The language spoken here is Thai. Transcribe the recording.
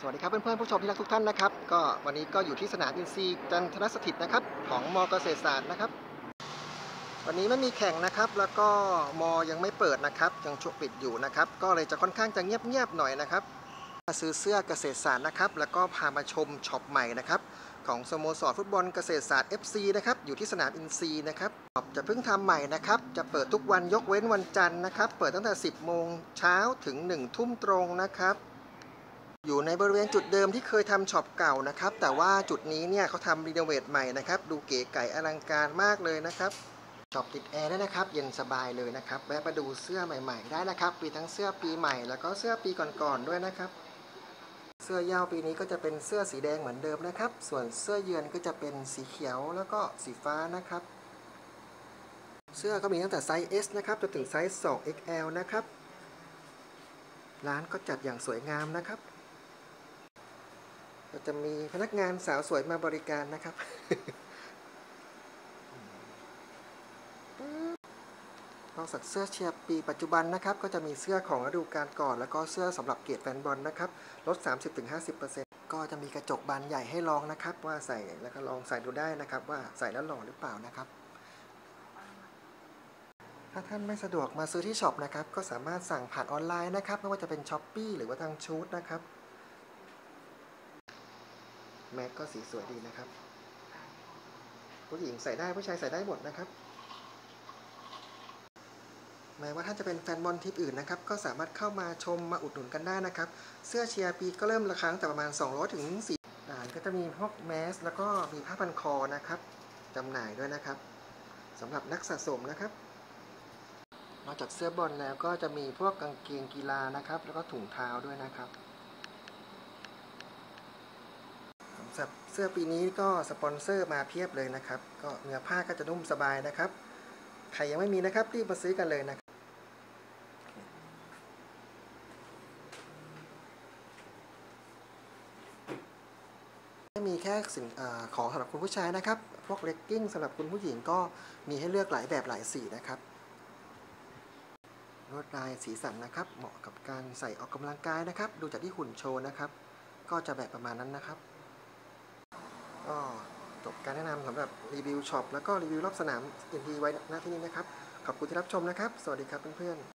สวัสดีครับเพื่อนๆผู้ชมที่รักทุกท่านนะครับ ก็วันนี้ก็อยู่ที่สนามอินทรีย์จันทนสถิตนะครับ ของมเกษตรศาสตร์นะครับ วันนี้ไม่มีแข่งนะครับ แล้วก็มยังไม่เปิดนะครับ ยังชุกปิดอยู่นะครับ ก็เลยจะค่อนข้างจะเงียบๆหน่อยนะครับมาซื้อเสื้อเกษตรศาสตร์นะครับ แล้วก็พามาชมช็อปใหม่นะครับของสโมสรฟุตบอลเกษตรศาสตร์ FC นะครับอยู่ที่สนามอินทรีย์นะครับช็อปจะเพิ่งทำใหม่นะครับ จะเปิดทุกวันยกเว้นวันจันทร์นะครับ เปิดตั้งแต่ 10 โมงเช้าถึง 1 ทุ่มตรงนะครับ อยู่ในบริเวณจุดเดิมที่เคยทำช็อปเก่านะครับ แต่ว่าจุดนี้เนี่ยเขาทำรีโนเวทใหม่นะครับ ดูเก๋ไก๋อลังการมากเลยนะครับช็อปติดแอร์ได้นะครับ เย็นสบายเลยนะครับ แวะมาดูเสื้อใหม่ ๆ ได้นะครับ มีทั้งเสื้อปีใหม่ แล้วก็เสื้อปีก่อนๆด้วยนะครับ เสื้อเหย้าปีนี้ก็จะเป็นเสื้อสีแดงเหมือนเดิมนะครับ ส่วนเสื้อเยือนก็จะเป็นสีเขียวแล้วก็สีฟ้านะครับ เสื้อก็มีตั้งแต่ไซส์ S นะครับจนถึงไซส์ 2XL นะครับ ร้านก็จัดอย่างสวยงามนะครับ ก็จะมีพนักงานสาวสวยมาบริการนะครับนอกจากเสื้อเชียร์ปีปัจจุบันนะครับ ก็จะมีเสื้อของฤดูกาลก่อน แล้วก็เสื้อสำหรับเกียรติแฟนบอลนะครับ ลด 30-50%ก็จะมีกระจกบานใหญ่ให้ลองนะครับ ว่าใส่แล้วก็ลองใส่ดูได้นะครับ ว่าใส่แล้วหล่อหรือเปล่านะครับ ถ้าท่านไม่สะดวกมาซื้อที่ช็อปนะครับ ก็สามารถสั่งผ่านออนไลน์นะครับ ไม่ว่าจะเป็นช้อปปีหรือว่าทางชูดนะครับ แม็กก็สีสวยดีนะครับ ผู้หญิงใส่ได้ผู้ชายใส่ได้หมดนะครับแม้ว่าท่าจะเป็นแฟนบอลทีมอื่นนะครับ ก็สามารถเข้ามาชมมาอุดหนุนกันได้นะครับ เสื้อเชียร์ปีก็เริ่มราคาตั้งแต่ประมาณ 200ถึง4ด่านก็จะมีพวกแมส แล้วก็มีผ้าพันคอนะครับจำหน่ายด้วยนะครับสำหรับนักสะสมนะครับ นอกจากเสื้อบอลแล้วก็จะมีพวกกางเกงกีฬานะครับ แล้วก็ถุงเท้าด้วยนะครับสำหรับ เสื้อปีนี้ก็สปอนเซอร์มาเพียบเลยนะครับ ก็เนื้อผ้าก็จะนุ่มสบายนะครับ ใครยังไม่มีนะครับรีบมาซื้อกันเลยนะครับไม่มีแค่สิ่งของสำหรับคุณผู้ชายนะครับ พวกเลกกิ้งสำหรับคุณผู้หญิงก็มีให้เลือกหลายแบบหลายสีนะครับลวดลายสีสันนะครับ เหมาะกับการใส่ออกกำลังกายนะครับ ดูจากที่หุ่นโชว์นะครับ ก็จะแบบประมาณนั้นนะครับ ก็จบการแนะนำสำหรับรีวิวช็อปแล้วก็รีวิวรอบสนามอินทรีไว้ณที่นี้นะครับ ขอบคุณที่รับชมนะครับ สวัสดีครับเพื่อนๆ